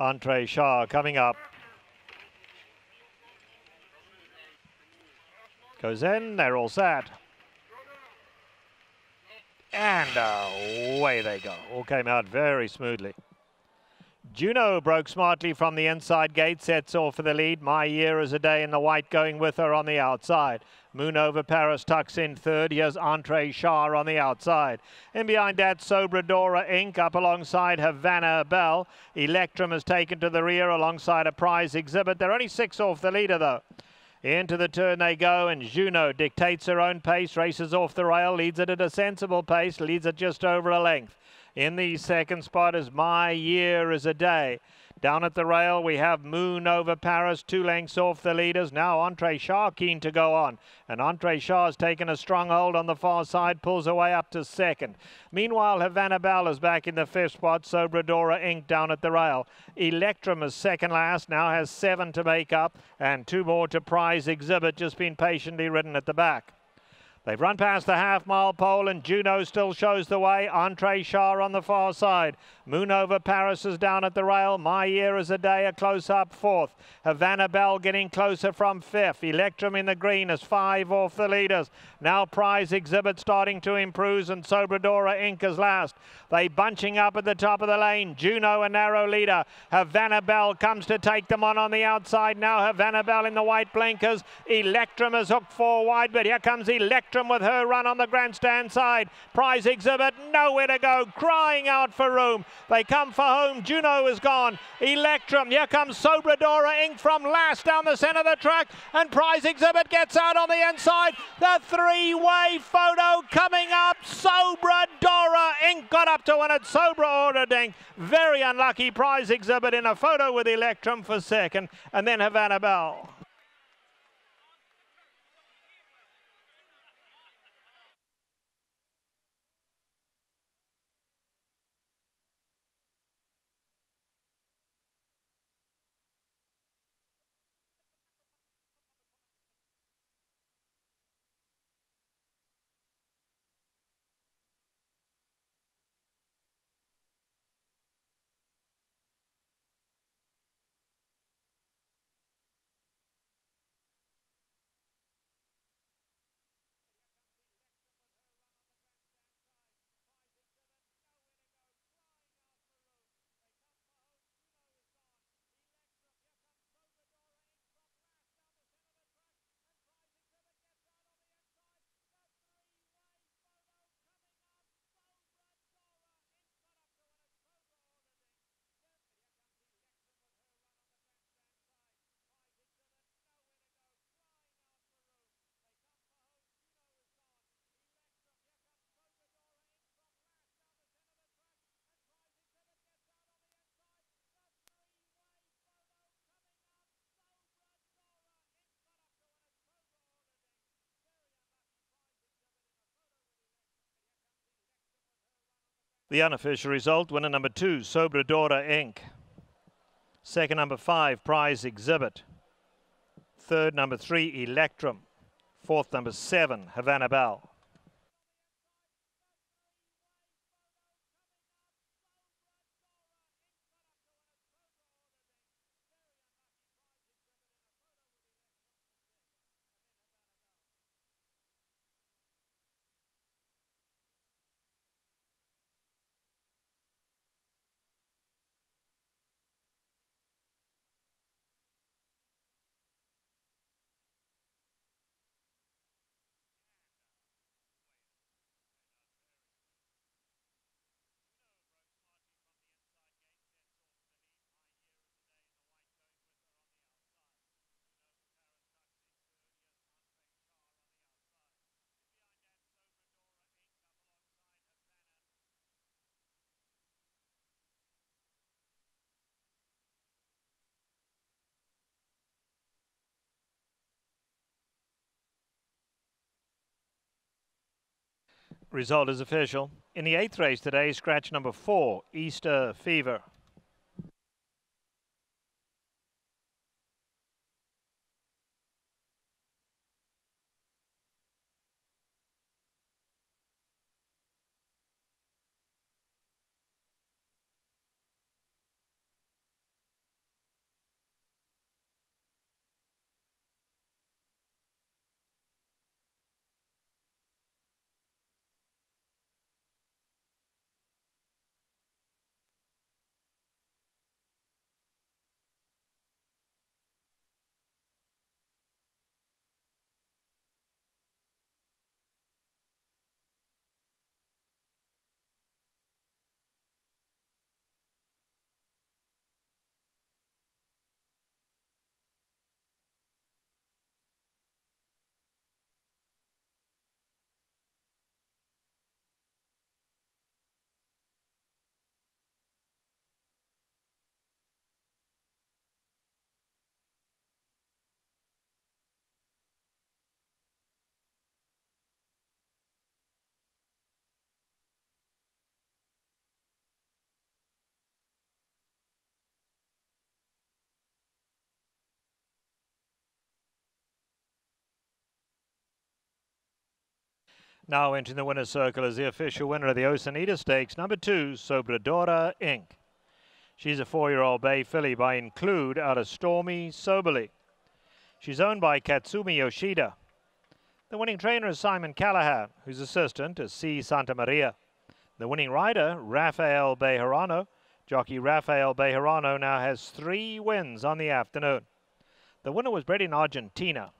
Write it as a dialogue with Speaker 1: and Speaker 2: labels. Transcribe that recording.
Speaker 1: Entree Shah coming up. Goes in, they're all set. And away they go. All came out very smoothly. Juno broke smartly from the inside gate, sets off for the lead. My Year is a Day in the white going with her on the outside. Moon over Paris tucks in third. Here's Entree Shah on the outside. In behind that, Sobradora Inc. up alongside Havana Bell. Elektrum has taken to the rear alongside a prize exhibit. They're only six off the leader though. Into the turn they go, and Juno dictates her own pace, races off the rail, leads it at a sensible pace, leads it just over a length. In the second spot is My Year is a Day. Down at the rail, we have Moon over Paris, two lengths off the leaders. Now Entree Shah keen to go on. And Entree Shah has taken a strong hold on the far side, pulls away up to second. Meanwhile, Havana Bell is back in the fifth spot. Sobradora Inc. down at the rail. Elektrum is second last, now has seven to make up. And two more to prize exhibit, just been patiently ridden at the back. They've run past the half mile pole and Juno still shows the way. Entree Shah on the far side. Moon over Paris is down at the rail. My Year is a Day a close up fourth. Havana Bell getting closer from fifth. Elektrum in the green is five off the leaders. Now prize exhibit starting to improve and Sobradora Inc. is last. They bunching up at the top of the lane. Juno a narrow leader. Havana Bell comes to take them on on the outside. Now Havana Bell in the white blinkers. Elektrum is hooked four wide, but here comes Elektrum Spectrum with her run on the grandstand side. Prize exhibit, nowhere to go, crying out for room. They come for home. Juno is gone. Elektrum, here comes Sobradora Inc. from last down the centre of the track. And prize exhibit gets out on the inside. The three-way photo coming up. Sobradora Inc. got up to win it. Sobradora Inc. Very unlucky prize exhibit in a photo with Elektrum for second. And then Havana Bell. The unofficial result, winner number two, Sobradora Inc. Second, number five, Prize Exhibit. Third, number three, Elektrum. Fourth, number seven, Havana Bell. Result is official. In the eighth race today, scratch number four, Easter Fever. Now entering the winner's circle is the official winner of the Osunitas Stakes, number two, Sobradora Inc. She's a four-year-old bay filly by Include out of Stormy Soberly. She's owned by Katsumi Yoshida. The winning trainer is Simon Callaghan, whose assistant is C. Santa Maria. The winning rider, Rafael Bejarano. Jockey Rafael Bejarano now has three wins on the afternoon. The winner was bred in Argentina